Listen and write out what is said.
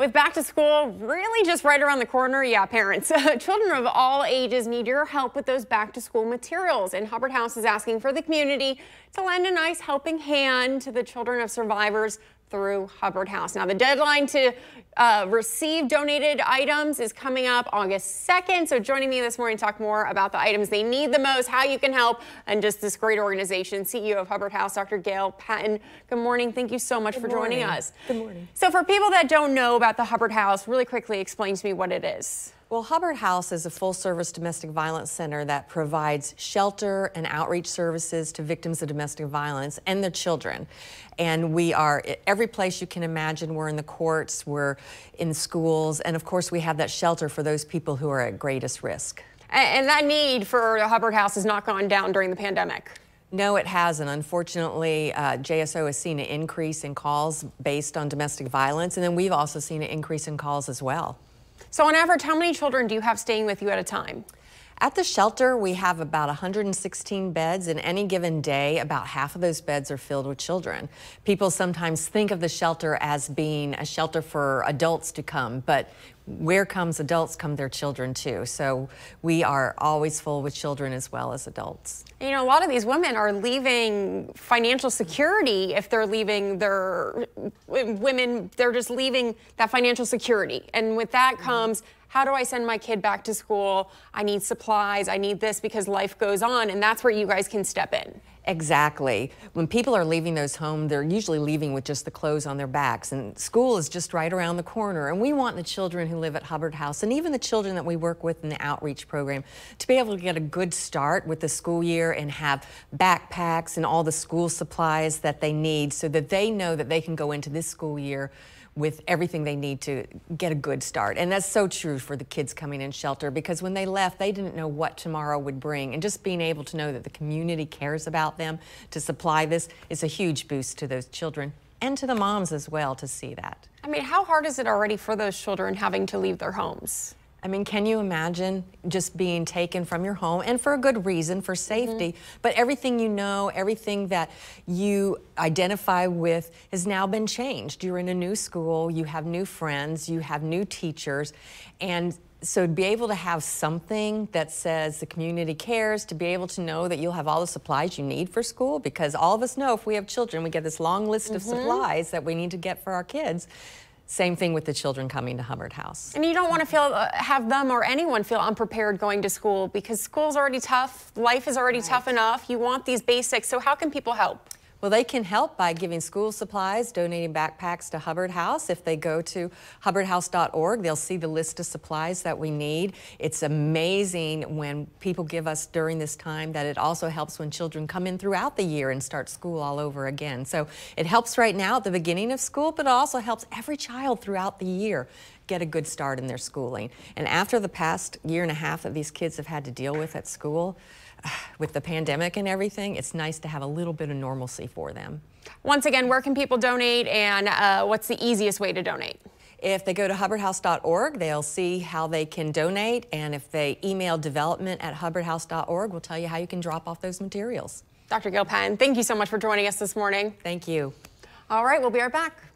With back to school really just right around the corner, yeah, parents, children of all ages need your help with those back to school materials. And Hubbard House is asking for the community to lend a nice helping hand to the children of survivors through Hubbard House. Now, the deadline to uh, receive donated items is coming up August 2nd. So joining me this morning to talk more about the items they need the most, how you can help, and just this great organization, CEO of Hubbard House, Dr. Gail Patin. Good morning. Thank you so much Good for morning. joining us. Good morning. So for people that don't know about the Hubbard House, really quickly explain to me what it is. Well, Hubbard House is a full service domestic violence center that provides shelter and outreach services to victims of domestic violence and their children. And we are every place you can imagine. We're in the courts, we're in schools, and of course, we have that shelter for those people who are at greatest risk. And that need for the Hubbard House has not gone down during the pandemic. No, it hasn't. Unfortunately, uh, JSO has seen an increase in calls based on domestic violence, and then we've also seen an increase in calls as well. So on average, how many children do you have staying with you at a time? At the shelter, we have about 116 beds. In any given day, about half of those beds are filled with children. People sometimes think of the shelter as being a shelter for adults to come, but where comes adults come their children too. So we are always full with children as well as adults. You know, a lot of these women are leaving financial security if they're leaving their women, they're just leaving that financial security. And with that comes how do I send my kid back to school? I need supplies. I need this because life goes on. And that's where you guys can step in. Exactly. When people are leaving those homes, they're usually leaving with just the clothes on their backs. And school is just right around the corner. And we want the children who live at Hubbard House and even the children that we work with in the outreach program to be able to get a good start with the school year and have backpacks and all the school supplies that they need so that they know that they can go into this school year with everything they need to get a good start. And that's so true for the kids coming in shelter because when they left, they didn't know what tomorrow would bring. And just being able to know that the community cares about them to supply this is a huge boost to those children and to the moms as well to see that. I mean, how hard is it already for those children having to leave their homes? I mean, can you imagine just being taken from your home and for a good reason, for safety, mm -hmm. but everything you know, everything that you identify with has now been changed. You're in a new school, you have new friends, you have new teachers, and so to be able to have something that says the community cares, to be able to know that you'll have all the supplies you need for school, because all of us know if we have children, we get this long list mm -hmm. of mm-hmm. supplies that we need to get for our kids. Same thing with the children coming to Hubbard House. And you don't want to feel uh, have them or anyone feel unprepared going to school because school's already tough, life is already right. tough enough. You want these basics. So how can people help? Well, they can help by giving school supplies, donating backpacks to Hubbard House. If they go to hubbardhouse.org, they'll see the list of supplies that we need. It's amazing when people give us during this time that it also helps when children come in throughout the year and start school all over again. So it helps right now at the beginning of school, but it also helps every child throughout the year get a good start in their schooling. And after the past year and a half that these kids have had to deal with at school, with the pandemic and everything, it's nice to have a little bit of normalcy for them. Once again, where can people donate and uh, what's the easiest way to donate? If they go to hubbardhouse.org, they'll see how they can donate. And if they email development at hubbardhouse.org, we'll tell you how you can drop off those materials. Dr. Gail Patin, thank you so much for joining us this morning. Thank you. All right, we'll be right back.